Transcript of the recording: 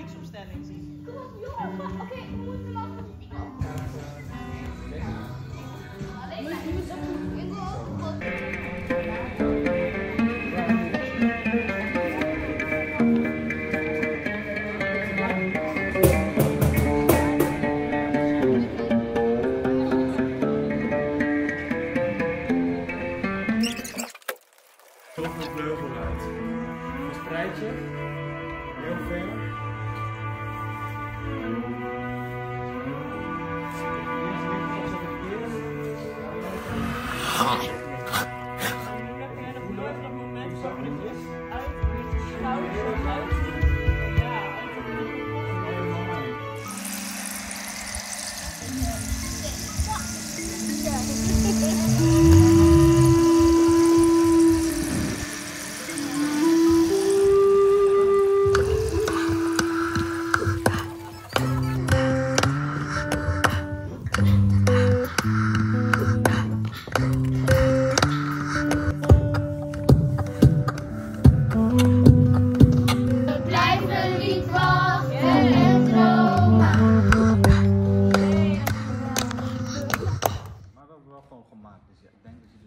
bliksemstelling zien. Kom op, jongen. Oké, we moeten. Alleen maar. Ik wil ook. Toch een vleugel uit. Verspreid je. Heel veel. Jij de volgende moment uit met je gewoon gemaakt, dus ja, ik denk dat je